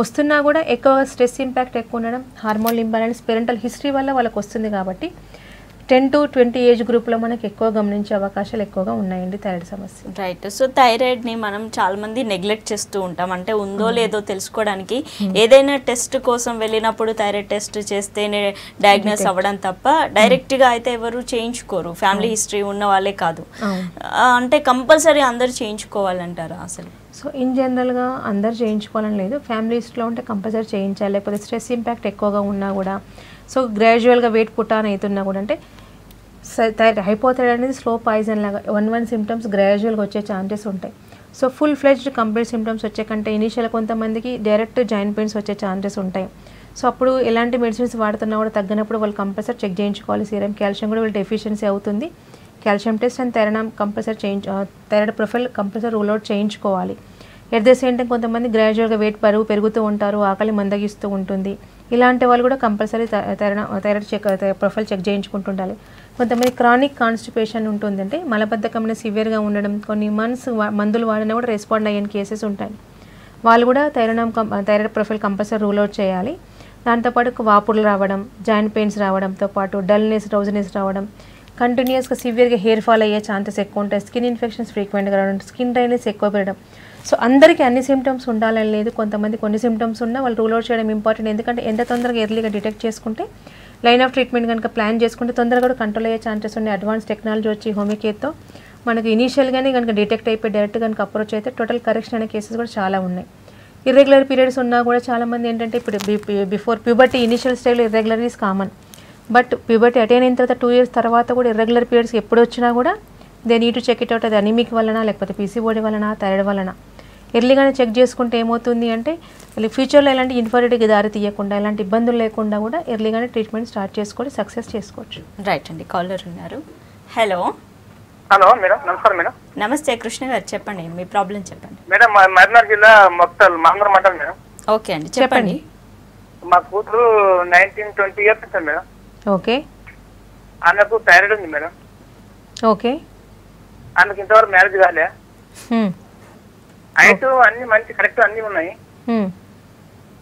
వస్తున్నా కూడా ఎక్కువగా స్ట్రెస్ ఇంపాక్ట్ ఎక్కువ ఉండడం హార్మోన్ ఇంబ్యాలెన్స్ పేరెంటల్ హిస్టరీ వల్ల వాళ్ళకి వస్తుంది కాబట్టి టెన్ టు ట్వంటీ ఏజ్ గ్రూప్లో మనకి ఎక్కువ గమనించే అవకాశాలు ఎక్కువగా ఉన్నాయండి థైరాయిడ్ సమస్య. రైట్. సో థైరాయిడ్ని మనం చాలా మంది నెగ్లెక్ట్ చేస్తూ ఉంటాం. అంటే ఉందో లేదో తెలుసుకోవడానికి ఏదైనా టెస్ట్ కోసం వెళ్ళినప్పుడు థైరాయిడ్ టెస్ట్ చేస్తేనే డయాగ్నోస్ అవ్వడం తప్ప డైరెక్ట్గా అయితే ఎవరు చేయించుకోరు. ఫ్యామిలీ హిస్టరీ ఉన్న వాళ్ళే కాదు. అంటే కంపల్సరీ అందరు చేయించుకోవాలంటారా అసలు? సో ఇన్ జనరల్గా అందరు చేయించుకోవాలని లేదు. ఫ్యామిలీస్లో ఉంటే కంపల్సరీ చేయించాలి. లేకపోతే స్ట్రెస్ ఇంపాక్ట్ ఎక్కువగా ఉన్నా కూడా సో గ్రాడ్యువల్గా వెయిట్ పుట్టాన్ అవుతున్నా కూడా అంటే అయిపోతాడు అనేది స్లో పాయిజన్ లాగా వన్ వన్ సిమ్టమ్స్ గ్రాడ్యువల్గా వచ్చే ఛాన్సెస్ ఉంటాయి. So full fledged complete symptoms వచ్చే కంటే ఇనీషియల్ కొంతమందికి డైరెక్ట్ జాయింట్ పెయిన్స్ వచ్చే ఛాన్సెస్ ఉంటాయి. సో అప్పుడు ఎలాంటి మెడిసిన్స్ వాడుతున్నా కూడా తగ్గినప్పుడు వాళ్ళు కంపల్సరీ చెక్ చేయించుకోవాలి. సీరం కాల్షియం కూడా వీళ్ళు డెఫిషియన్సీ అవుతుంది. Calcium test and thyroid compulsory చేయించు thyroid profile compulsory rule out చేయించుకోవాలి. ఎట్ ద సేమ్ టైం కొంతమంది గ్రాడ్యువల్గా వెయిట్ పరువు పెరుగుతూ ఉంటారు ఆకలి మందగిస్తూ ఉంటుంది. ఇలాంటి వాళ్ళు కూడా compulsory thyroid thyroid check profile check చేయించుకుంటుండాలి. కొంతమంది క్రానిక్ కాన్స్టిపేషన్ ఉంటుందంటే మలబద్ధకమైన సివియర్గా ఉండడం కొన్ని మంత్స్ మందులు వాడినా కూడా రెస్పాండ్ అయ్యే కేసెస్ ఉంటాయి. వాళ్ళు కూడా thyroid thyroid profile compulsory rule out చేయాలి. దాంతోపాటు వాపులు రావడం జాయింట్ పెయిన్స్ రావడంతో పాటు డల్నెస్ రౌజినెస్ రావడం కంటిన్యూస్గా సివియర్గా హెయిర్ ఫాల్ అయ్యే ఛాన్సెస్ ఎక్కువ ఉంటాయి. స్కిన్ ఇన్ఫెక్షన్స్ ఫ్రీక్వెంట్గా రావడం స్కిన్ డ్రైనెస్ ఎక్కువ పెరగడం. సో అందరికీ అన్ని సిమ్టమ్స్ ఉండాలని లేదు. కొంతమంది కొన్ని సిమ్టమ్స్ ఉన్నా వాళ్ళు రూల్ అవుట్ చేయడం ఇంపార్టెంట్ ఎందుకంటే ఎంత తొందరగా ఎర్లీగా డిటెక్ట్ చేసుకుంటే లైన్ ఆఫ్ ట్రీట్మెంట్ కనుక ప్లాన్ చేసుకుంటే తొందరగా కూడా కంట్రోల్ అయ్యే ఛాన్సెస్ ఉన్నాయి. అడ్వాన్స్ టెక్నాలజీ వచ్చి హోమియోకేర్తో మనకి ఇనీషియల్గానే కనుక డిటెక్ట్ అయిపోయి డైరెక్ట్ కనుక అప్రోచ్ అయితే టోటల్ కరెక్షన్ అనే కేసెస్ కూడా చాలా ఉన్నాయి. ఇర్రెగ్యులర్ పీరియడ్స్ ఉన్నా కూడా చాలామంది ఏంటంటే ఇప్పుడు బిఫోర్ ప్యూబర్టీ ఇనిషియల్ స్టేజ్లో irregular is common but puberty attain అయిన తర్వాత టూ ఇయర్స్ తర్వాత కూడా ఇర్రెగ్యులర్ పీరియడ్స్ ఎప్పుడు వచ్చినా కూడా they need to check it out అది అనిమిక్ వలన లేకపోతే పీసీఓడి వలన థైరాయిడ్ వలన. ఎర్లీగానే చెక్ చేసుకుంటే ఏమవుతుంది అంటే ఫ్యూచర్లో ఎలాంటి ఇన్ఫర్టిలిటీకి దారి తీయకుండా ఎలాంటి ఇబ్బందులు లేకుండా కూడా ఎర్లీగానే ట్రీట్మెంట్ స్టార్ట్ చేసుకొని సక్సెస్ చేసుకోవచ్చు. రైట్ అండి కాలర్ ఉన్నారు. హలో. హలో మేడం నమస్కారం మేడం. నమస్తే కృష్ణ గారు చెప్పండి మీ ప్రాబ్లం చెప్పండి. మేడం మా మహబూబ్నగర్ జిల్లా మొక్తల్ మాంగర్ మండలం మేడం. ఓకే అండి చెప్పండి. మా కూతురు నైన్టీన్ ట్వంటీ ఇయర్స్ ఉంటుంది మేడం. ఓకే. ఆమెకు థైరాయిడ్ ఉంది మేడం. ఓకే. ఆమెకు ఇంతవరకు మ్యారేజ్ కాలే. హ్మ్. హైట్ అన్ని మంచి కరెక్ట్ అన్ని ఉన్నాయి.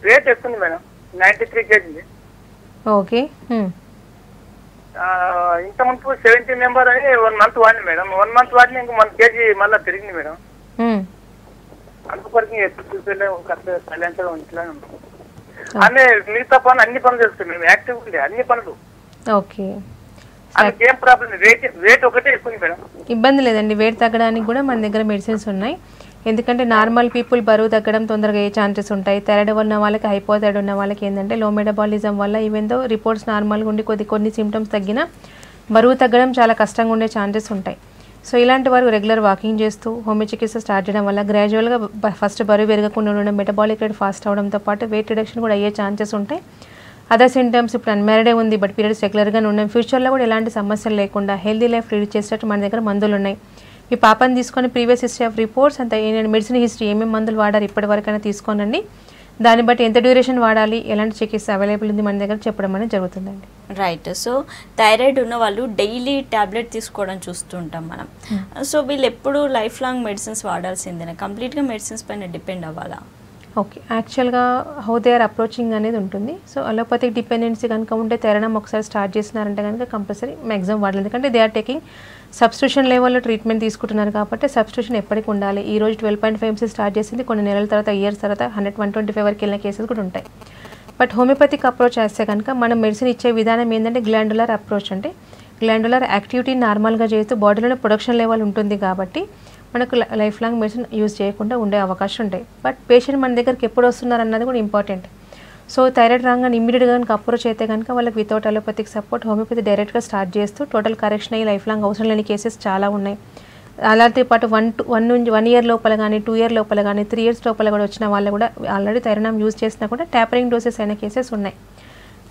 వెయిట్ ఎక్కువ madam. Ninety three KG okay. ఇంత ముందు సెవెంటీ మెంబర్ అని వన్ మంత్ వాడిని మేడం. వన్ మంత్ వాడిని ఇంక వన్ కేజీ మళ్ళీ పెరిగింది మేడం. అందుకొరకు ఎప్పుడు చూసేలే సైలెన్స్ ఇంట్లో ఆమె మిగతా పనులు అన్ని పనులు చేస్తుంది మేము యాక్టివ్ ఉంది అన్ని పనులు. ఓకే. ఏం ప్రాబ్లం వెయిట్ వెయిట్ ఒకటే ఎక్కువ మేడం. ఇబ్బంది లేదండి. వెయిట్ తగ్గడానికి కూడా మన దగ్గర మెడిసిన్స్ ఉన్నాయి. ఎందుకంటే నార్మల్ పీపుల్ బరువు తగ్గడం తొందరగా ఏ ఛాన్సెస్ ఉంటాయి. థైరాయిడ్ ఉన్న వాళ్ళకి హైపోథైరాయిడ్ ఉన్న వాళ్ళకి ఏంటంటే లో మెటబాలిజం వల్ల ఈవెన్ దో రిపోర్ట్స్ నార్మల్గా ఉండి కొద్ది కొన్ని సిమ్టమ్స్ తగ్గినా బరువు తగ్గడం చాలా కష్టంగా ఉండే ఛాన్సెస్ ఉంటాయి. సో ఇలాంటి వారు రెగ్యులర్ వాకింగ్ చేస్తూ హోమియో చికిత్స స్టార్ట్ చేయడం వల్ల గ్రాడ్యువల్గా ఫస్ట్ బరువు పెరగకుండా ఉండడం మెటబాలిక్ రేట్ ఫాస్ట్ అవడంతో పాటు వెయిట్ రిడక్షన్ కూడా అయ్యే ఛాన్సెస్ ఉంటాయి. అదర్ సింటమ్స్ ఇప్పుడు అన్మ్యారీడే ఉంది బట్ పీరియడ్స్ రెగ్యులర్గా ఉన్నాయి. ఫ్యూచర్లో కూడా ఎలాంటి సమస్యలు లేకుండా హెల్దీ లైఫ్ లీడ్ చేసేటట్టు మన దగ్గర మందులు ఉన్నాయి. ఈ పాపని తీసుకొని ప్రీవియస్ హిస్టరీ ఆఫ్ రిపోర్ట్స్ అంత మెడిసిన్ హిస్టరీ ఏమేమి మందులు వాడారు ఇప్పటి వరకైనా తీసుకోనండి. దాన్ని బట్టి ఎంత డ్యూరేషన్ వాడాలి ఎలాంటి చికిత్స అవైలబుల్ ఉంది మన దగ్గర చెప్పడం అనేది జరుగుతుందండి. రైట్ సో థైరాయిడ్ ఉన్న వాళ్ళు డైలీ టాబ్లెట్ తీసుకోవడం చూస్తుంటాం మనం. సో వీళ్ళు ఎప్పుడు లైఫ్ లాంగ్ మెడిసిన్స్ వాడాల్సిందేనా? కంప్లీట్గా మెడిసిన్స్ పైన డిపెండ్ అవ్వాలా? ఓకే యాక్చువల్గా హౌ దే ఆర్ అప్రోచింగ్ అనేది ఉంటుంది. సో అలోపతిక్ డిపెండెన్సీ కనుక ఉంటే తెరడం ఒకసారి స్టార్ట్ చేసినారంటే కనుక కంపల్సరీ మ్యాక్సిమం వాడాలి. ఎందుకంటే దే ఆర్ టేకింగ్ సబ్స్టిట్యూషన్ లెవెల్లో ట్రీట్మెంట్ తీసుకుంటున్నారు కాబట్టి సబ్స్టిట్యూషన్ ఎప్పటికి ఉండాలి. ఈ రోజు twelve point five MC start చేసింది. కొన్ని నెలల తర్వాత ఇయర్స్ తర్వాత హండ్రెడ్ వన్ ట్వంటీ ఫైవ్ వరకు వెళ్ళిన కేసెస్ కూడా ఉంటాయి. బట్ హోమియోపతిక్ అప్రోచ్ చేస్తే కనుక మనం మెడిసిన్ ఇచ్చే విధానం ఏంటంటే గ్లాండులర్ అప్రోచ్ అంటే గ్లాండులర్ యాక్టివిటీ నార్మల్గా చేస్తూ బాడీలోనే ప్రొడక్షన్ లెవెల్ ఉంటుంది కాబట్టి మనకు లైఫ్ లాంగ్ మెడిసిన్ యూజ్ చేయకుండా ఉండే అవకాశం ఉంటాయి. బట్ పేషెంట్ మన దగ్గరికి ఎప్పుడు వస్తున్నారు అన్నది కూడా ఇంపార్టెంట్. సో థైరాయిడ్ రాగానే ఇమ్మీడియట్గా కనుక అప్రోచ్ అయితే కనుక వాళ్ళకి వితౌట్ అలోపతిక్ సపోర్ట్ హోమియోపతి డైరెక్ట్గా స్టార్ట్ చేస్తూ టోటల్ కరెక్షన్ అయ్యి లైఫ్ లాంగ్ అవసరం లేని కేసెస్ చాలా ఉన్నాయి. అలాంటి పాటు వన్ టూ వన్ నుంచి వన్ ఇయర్ లోపల కానీ టూ ఇయర్ లోపల కానీ త్రీ ఇయర్స్ లోపల కూడా వచ్చిన వాళ్ళు కూడా ఆల్రెడీ థైరాయిడ్ యూజ్ చేసినా కూడా ట్యాపరింగ్ డోసెస్ అయిన కేసెస్ ఉన్నాయి.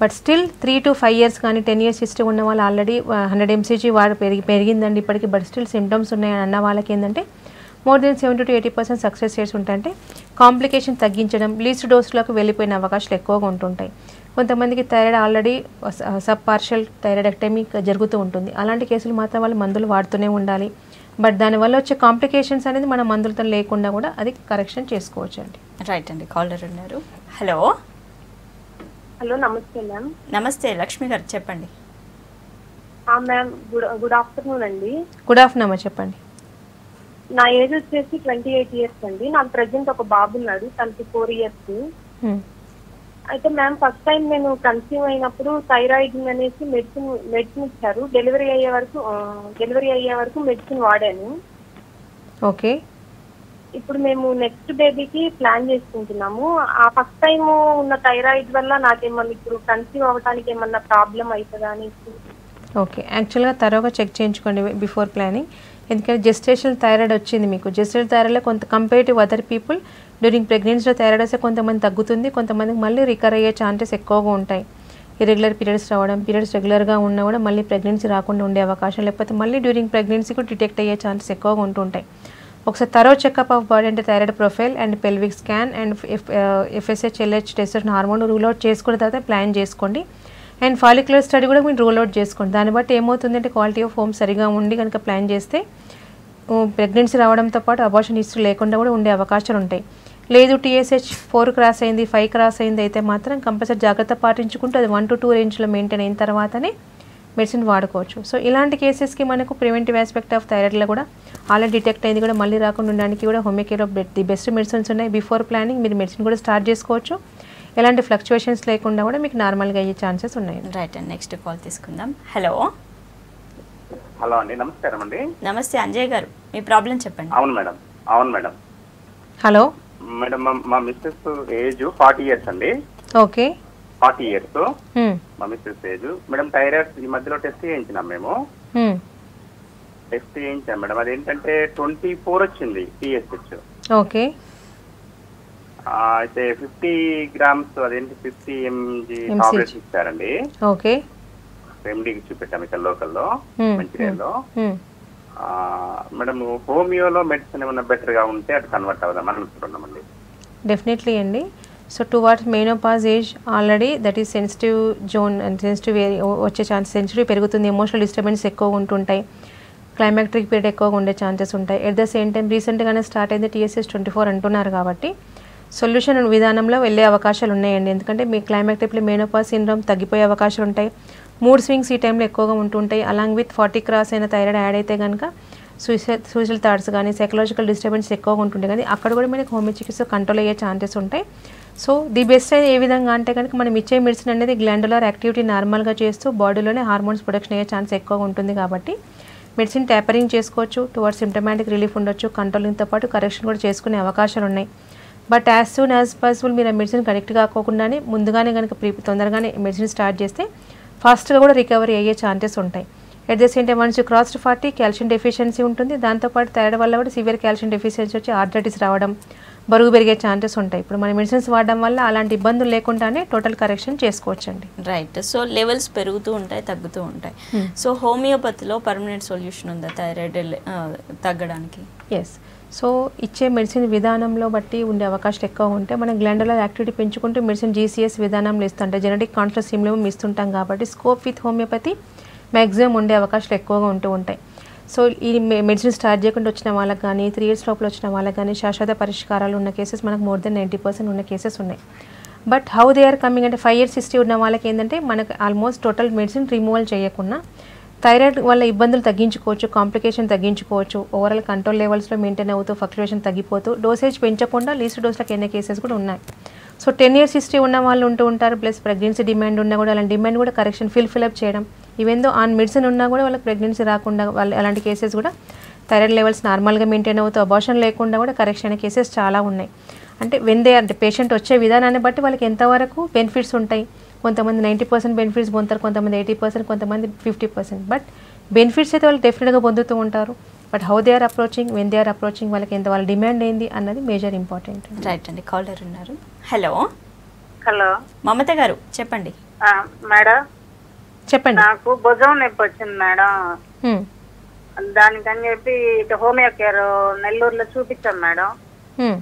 But still three to five years కానీ టెన్ ఇయర్స్ హిస్టరీ ఉన్న వాళ్ళు ఆల్రెడీ హండ్రెడ్ ఎంసీజీ వాడు పెరిగి పెరిగిందండి ఇప్పటికి. బట్ స్టిల్ సిమ్టమ్స్ ఉన్నాయని అన్న వాళ్ళకి ఏంటంటే more than seventy to eighty percent success rates ఉంటాయంటే కాంప్లికేషన్ తగ్గించడం లీస్ట్ డోస్లోకి వెళ్ళిపోయిన అవకాశాలు ఎక్కువగా ఉంటుంటాయి. కొంతమందికి thyroid already sub partial thyroidectomy జరుగుతూ ఉంటుంది. అలాంటి కేసులు మాత్రం వాళ్ళు మందులు వాడుతూనే ఉండాలి. బట్ దానివల్ల వచ్చే కాంప్లికేషన్స్ అనేది మన మందులతో లేకుండా కూడా అది కరెక్షన్ చేసుకోవచ్చు అండి రైట్ అండి కాలర్ ఉన్నారు. హలో హలో నమస్తే మ్యామ్ నమస్తే లక్ష్మి గారు చెప్పండి. మ్యామ్ గుడ్ గుడ్ ఆఫ్టర్నూన్ అండి. గుడ్ ఆఫ్టర్నూన్ చెప్పండి. నా ఏజ్ వచ్చేసి ట్వంటీ ఎయిట్ ఇయర్స్ అండి. నాకు ప్రజెంట్ ఒక బాబు ఉన్నాడు. తనకి ఫోర్ ఇయర్స్. అయితే మ్యామ్ ఫస్ట్ టైం నేను కన్సీవ్ అయినప్పుడు థైరాయిడ్ అనేసి మెడిసిన్ మెడిసిన్ ఇచ్చారు. డెలివరీ అయ్యే వరకు డెలివరీ అయ్యే వరకు మెడిసిన్ వాడాను. ఓకే. ఇప్పుడు మేము నెక్స్ట్ బేబీకి ప్లాన్ చేసుకుంటున్నాము. ఆ ఫస్ట్ టైం ఉన్న థైరాయిడ్ వల్ల నాకేమన్నా ఇప్పుడు కన్సీవ్ అవ్వడానికి ఏమన్నా ప్రాబ్లం అవుతుందా అని ఓకే యాక్చువల్గా తరోగా చెక్ చేయించుకోండి బిఫోర్ ప్లానింగ్ ఎందుకంటే జెస్టేషన్ థైరాయిడ్ వచ్చింది మీకు. జెస్టేషన్ థైరాయిడ్లో కొంత కంపేరిటివ్ అదర్ పీపుల్ డ్యూరింగ్ ప్రెగ్నెన్సీలో థైరాయిడ్ వస్తే కొంతమంది తగ్గుతుంది కొంతమందికి మళ్ళీ రికవర్ అయ్యే ఛాన్సెస్ ఎక్కువగా ఉంటాయి. ఇరెగ్యులర్ పీరియడ్స్ రావడం పీరియడ్స్ రెగ్యులర్గా ఉన్నా కూడా మళ్ళీ ప్రెగ్నెన్సీ రాకుండా ఉండే అవకాశం లేకపోతే మళ్ళీ డ్యూరింగ్ ప్రెగ్నెన్సీ కూడా డిటెక్ట్ అయ్యే ఛాన్సెస్ ఎక్కువగా ఉంటుంటాయి ఒకసారి తరో చెకప్ ఆఫ్ బాడీ అంటే thyroid profile and pelvic scan and FSH LH testosterone hormone rule out చేసుకున్న తర్వాత ప్లాన్ చేసుకోండి. అండ్ ఫాలిక్యులర్ స్టడీ కూడా మీరు రూల్ అవుట్ చేసుకోండి. దాన్ని బట్టి ఏమవుతుందంటే క్వాలిటీ ఆఫ్ హోమ్ సరిగా ఉండి కనుక ప్లాన్ చేస్తే ప్రెగ్నెన్సీ రావడంతో పాటు అబార్షన్ హిస్టరీ లేకుండా కూడా ఉండే అవకాశాలు ఉంటాయి. లేదు టీఎస్హెచ్ ఫోర్ క్రాస్ అయింది ఫైవ్ క్రాస్ అయింది అయితే మాత్రం కంపల్సరీ జాగ్రత్త పాటించుకుంటూ అది వన్ టు టూ రేంజ్లో మెయింటైన్ అయిన తర్వాతనే మెడిసిన్ వాడుకోవచ్చు. సో ఇలాంటి కేసెస్కి మనకు ప్రివెంటివ్ ఆస్పెక్ట్ ఆఫ్ థైరాయిడ్లో కూడా ఆల్రెడీ డిటెక్ట్ అయింది కూడా మళ్ళీ రాకుండా ఉండడానికి కూడా Homeocare of the best medicines ఉన్నాయి. బిఫోర్ ప్లానింగ్ మీరు మెడిసిన్ కూడా స్టార్ట్ చేసుకోవచ్చు. ఎలాంటి ఫ్లక్చువేషన్స్ లేకుండా కూడా మీకు నార్మల్గా అయ్యే ఛాన్సెస్ ఉన్నాయి. రైట్ అండి నెక్స్ట్ కాల్ తీసుకుందాం. హలో హలో అండి నమస్కారం అండి. నమస్తే అంజయ్ గారు. మీ ప్రాబ్లం చెప్పండి. అవును మేడం అవును మేడం. హలో మేడం మా- మిస్సెస్ ఏజ్ ఫార్టీ ఇయర్స్ అండి. Okay forty years hmm. మా మిస్సెస్ ఏజ్ మేడం థైరాయిడ్ ఈ మధ్యలో టెస్ట్ చేయించినాం మేము. హ్మ్. టెస్ట్ చేయించాం మేడం. అదేంటంటే ట్వంటీ ఫోర్ వచ్చింది టీఎస్హెచ్ ఓకే అయితే ఫిఫ్టీ గ్రామ్స్ అదేంటి ఫిఫ్టీ ఎంజీ. టాబ్లెట్స్ ఇచ్చారండి. ఓకే. ఎండీకి చూపెట్టాము ఇక్కడ లోకల్లో. మంచిర్యాలలో. మేడం హోమియోలో మెడిసిన్ ఏమైనా బెటర్గా ఉంటే అది కన్వర్ట్ అవుదామని అనుకుంటున్నామండి డెఫినెట్లీ అండి. So to what menopause age already that is sensitive zone and sensitive వచ్చే ఛాన్స్ సెన్సిటివ్ పెరుగుతుంది ఎమోషనల్ డిస్టర్బెన్స్ ఎక్కువ ఉంటుంటాయి క్లైమాక్ట్రిక్ పీరియడ్ ఎక్కువగా ఉండే ఛాన్సెస్ ఉంటాయి. ఎట్ ద సేమ్ టైం రీసెంట్గానే స్టార్ట్ అయింది టీఎస్ఎస్ ట్వంటీ ఫోర్ అంటున్నారు కాబట్టి సొల్యూషన్ విధానంలో వెళ్ళే అవకాశాలు ఉన్నాయండి. ఎందుకంటే మీ క్లైమాక్టిక్లీ మేనోపా సిండ్రోమ్ తగ్గిపోయే అవకాశాలు ఉంటాయి. మూడ్ స్వింగ్స్ ఈ టైంలో ఎక్కువగా ఉంటుంటాయి అలాంగ్ విత్ ఫార్టీ క్రాస్ అయిన థైరాయిడ్ యాడ్ అయితే కనుక సూసైడ్ సూసైడ్ థాట్స్ కానీ సైకలాజికల్ డిస్టర్బెన్స్ ఎక్కువగా ఉంటుండే కానీ అక్కడ కూడా మనకి హోమియో చికిత్స కంట్రోల్ అయ్యే ఛాన్సెస్ ఉంటాయి. సో ది బెస్ట్ అయితే ఏ విధంగా అంటే కనుక మనం ఇచ్చే మెడిసిన్ అనేది గ్లాండులర్ యాక్టివిటీ నార్మల్గా చేస్తూ బాడీలోనే హార్మోన్స్ ప్రొడక్షన్ అయ్యే ఛాన్స్ ఎక్కువగా ఉంటుంది కాబట్టి మెడిసిన్ ట్యాపరింగ్ చేసుకోవచ్చు. టువర్డ్స్ సిమ్టమాటిక్ రిలీఫ్ ఉండొచ్చు. కంట్రోలింగ్తో పాటు కరెక్షన్ కూడా చేసుకునే అవకాశాలు ఉన్నాయి. But as soon as possible మీరు ఆ మెడిసిన్ కరెక్ట్ కాకోకుండానే ముందుగానే కనుక ప్రీ తొందరగానే మెడిసిన్ స్టార్ట్ చేస్తే ఫాస్ట్గా కూడా రికవరీ అయ్యే ఛాన్సెస్ ఉంటాయి. At the same time once cross forty calcium deficiency ఉంటుంది. దాంతోపాటు థైరాయిడ్ వల్ల కూడా సివియర్ కాల్షియం డెఫిషియన్సీ వచ్చి ఆర్థరైటిస్ రావడం బరువు పెరిగే ఛాన్సెస్ ఉంటాయి. ఇప్పుడు మన మెడిసిన్స్ వాడడం వల్ల అలాంటి ఇబ్బందులు లేకుండానే టోటల్ కరెక్షన్ చేసుకోవచ్చండి. రైట్ సో లెవెల్స్ పెరుగుతూ ఉంటాయి తగ్గుతూ ఉంటాయి. సో హోమియోపతిలో పర్మనెంట్ సొల్యూషన్ ఉందా? థైరాయిడ్ తగ్గడానికి? ఎస్ సో ఇచ్చే మెడిసిన్ విధానంలో బట్టి ఉండే అవకాశం ఎక్కువ ఉంటే మనం గ్లాండులర్ యాక్టివిటీ పెంచుకుంటూ మెడిసిన్ జీసీఎస్ విధానంలో ఇస్తుంటే జెనెటిక్ కాన్ఫ్లెక్స్ సిమ్లో ఇస్తుంటాం కాబట్టి స్కోప్ విత్ హోమియోపతి మ్యాక్సిమం ఉండే అవకాశాలు ఎక్కువగా ఉంటూ ఉంటాయి. సో ఈ మెడిసిన్ స్టార్ట్ చేయకుండా వచ్చిన వాళ్ళకి కానీ త్రీ ఇయర్స్ లోపల వచ్చిన వాళ్ళకి కానీ శాశ్వత పరిష్కారాలు ఉన్న కేసెస్ మనకు మోర్ దెన్ నైంటీ పర్సెంట్ ఉన్న కేసెస్ ఉన్నాయి. But how they are coming అంటే ఫైవ్ ఇయర్స్ హిస్టరీ ఉన్న వాళ్ళకి ఏంటంటే మనకు ఆల్మోస్ట్ టోటల్ మెడిసిన్ రిమూవల్ చేయకుండా థైరాయిడ్ వల్ల ఇబ్బందులు తగ్గించుకోవచ్చు కాంప్లికేషన్ తగ్గించుకోవచ్చు ఓవరాల్ కంట్రోల్ లెవెల్స్లో మెయింటైన్ అవుతూ ఫ్లక్చువేషన్ తగ్గిపోతూ డోసేజ్ పెంచకుండా లీస్ట్ డోస్లకు ఎన్ని కేసెస్ కూడా ఉన్నాయి. సో టెన్ ఇయర్స్ హిస్టరీ ఉన్న వాళ్ళు ఉంటూ ఉంటారు ప్లస్ ప్రెగ్నెన్సీ డిమాండ్ ఉన్నా కూడా అలాంటి డిమాండ్ కూడా కరెక్షన్ ఫిల్ ఫిల్అప్ చేయడం. ఈవెందో ఆన్ మెడిసిన్ ఉన్నా కూడా వాళ్ళకి ప్రెగ్నెన్సీ రాకుండా వాళ్ళు అలాంటి కేసెస్ కూడా థైరాయిడ్ లెవెల్స్ నార్మల్గా మెయింటైన్ అవుతూ అబార్షన్ లేకుండా కూడా కరెక్షన్ అయిన కేసెస్ చాలా ఉన్నాయి. అంటే వెందే అంటే పేషెంట్ వచ్చే విధానాన్ని బట్టి వాళ్ళకి ఎంతవరకు బెనిఫిట్స్ ఉంటాయి? కొంతమంది నైంటీ పర్సెంట్ బెనిఫిట్స్ పొందుతారు కొంతమంది ఎయిటీ పర్సెంట్ కొంతమంది ఫిఫ్టీ పర్సెంట్. బట్ బెనిఫిట్స్ అయితే వాళ్ళు డెఫినెట్గా పొందుతూ ఉంటారు. But how they are approaching when they are approaching వాళ్ళకి ఎంత వాళ్ళ డిమాండ్ ఏంది అన్నది మేజర్ ఇంపార్టెంట్ రైట్ అండి కాలర్ ఉన్నారు. హలో హలో మమత గారు చెప్పండి. ఆ, మేడం. చెప్పండి. నాకు భుజం నొప్పి వచ్చింది మేడం. హ్మ్. దానికని చెప్పి ఇటు హోమియో కేర్ నెల్లూరులో చూపించాం మేడం. హ్మ్.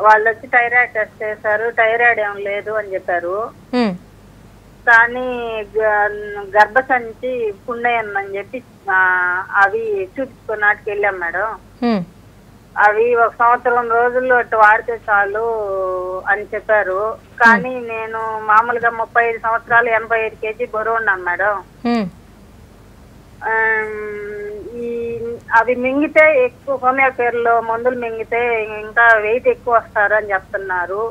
వాళ్ళు వచ్చి థైరాయిడ్ టెస్ట్ చేశారు థైరాయిడ్ ఏం లేదు అని చెప్పారు. హ్మ్. కానీ గర్భసంచి పుండయ్యని చెప్పి ఆ, అవి చూపించుకున్నాటికి వెళ్ళాం మేడం. అవి ఒక సంవత్సరం రోజుల్లో ఇటు వాడితే చాలు అని చెప్పారు. కానీ నేను మామూలుగా ముప్పై ఐదు సంవత్సరాలు ఎనభై ఐదు కేజీ బరువు ఉన్నాను మేడం. ఈ అవి మింగితే ఎక్కువ హోమియో కేర్లో మందులు మింగితే ఇంకా వెయిట్ ఎక్కువ వస్తారు అని చెప్తున్నారు.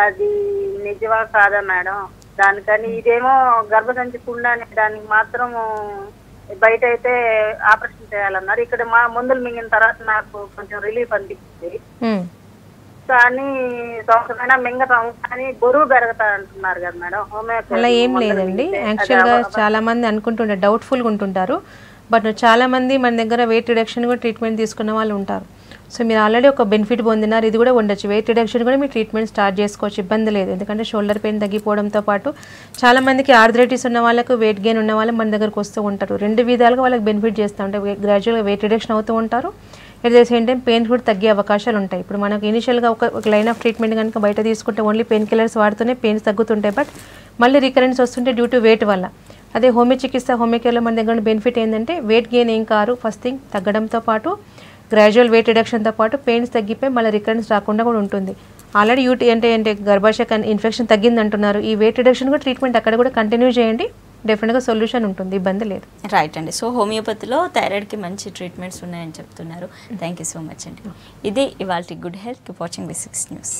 అది నిజమా కాదా మేడం? దానికని ఇదేమో గర్భసంచి పుండు అనే దానికి మాత్రం బయట అయితే ఆపరేషన్ చేయాలన్నారు. ఇక్కడ మా మందులు మింగిన తర్వాత నాకు కొంచెం రిలీఫ్ అనిపించింది. కానీ సంవత్సరమైనా మింగతాం కానీ బరువు పెరుగుతా అంటున్నారు కదా మేడం. హోమియో కేర్ అలా ఏం లేదండి. యాక్చువల్గా చాలా మంది అనుకుంటుంటారు డౌట్ఫుల్గా ఉంటుంటారు. బట్ చాలా మంది మన దగ్గర వెయిట్ రిడక్షన్ కూడా ట్రీట్మెంట్ తీసుకున్న వాళ్ళు ఉంటారు. సో మీరు ఆల్రెడీ ఒక బెనిఫిట్ పొందినారు ఇది కూడా ఉండొచ్చు. వెయిట్ రిడక్షన్ కూడా మీరు ట్రీట్మెంట్ స్టార్ట్ చేసుకోవచ్చు ఇబ్బంది లేదు. ఎందుకంటే షోల్డర్ పెయిన్ తగ్గిపోవడంతో పాటు చాలా మందికి ఆర్థరైటిస్ ఉన్న వాళ్ళకు వెయిట్ గెయిన్ ఉన్న వాళ్ళు మన దగ్గరకు వస్తూ ఉంటారు. రెండు విధాలుగా వాళ్ళకి బెనిఫిట్ చేస్తూ ఉంటారు. గ్రాడ్యువల్గా వెయిట్ రిడక్షన్ అవుతూ ఉంటారు. At the same time pain కూడా తగ్గే అవకాశాలు ఉంటాయి. ఇప్పుడు మనకు ఇనిషియల్గా ఒక ఒక లైన్ ఆఫ్ ట్రీట్మెంట్ కనుక బయట తీసుకుంటే ఓన్లీ పెయిన్ కిల్లర్స్ వాడుతూనే పెయిన్స్ తగ్గుతుంటాయి. బట్ మళ్ళీ రికరెన్స్ వస్తుంటే డ్యూ టు వెయిట్ వల్ల. అదే హోమియో చికిత్స హోమియో కేర్లో మన దగ్గర బెనిఫిట్ ఏంటంటే వెయిట్ గెయిన్ ఏం కారు ఫస్ట్ థింగ్ తగ్గడంతో పాటు గ్రాడ్యువల్ వెయిట్ రిడక్షన్తో పాటు పెయిన్స్ తగ్గిపోయి మళ్ళీ రికరెన్స్ రాకుండా కూడా ఉంటుంది. ఆల్రెడీ యూటీ అంటే అంటే గర్భాశయ ఇన్ఫెక్షన్ తగ్గింది అంటున్నారు ఈ వెయిట్ రిడక్షన్ కూడా ట్రీట్మెంట్ అక్కడ కూడా కంటిన్యూ చేయండి. డెఫినెట్గా సొల్యూషన్ ఉంటుంది. ఇబ్బంది లేదు. రైట్ అండి. సో హోమియోపతిలో థైరాయిడ్కి మంచి ట్రీట్మెంట్స్ ఉన్నాయని చెప్తున్నారు. థ్యాంక్ యూ సో మచ్ అండి. ఇది ఇవాళ good health watching the six news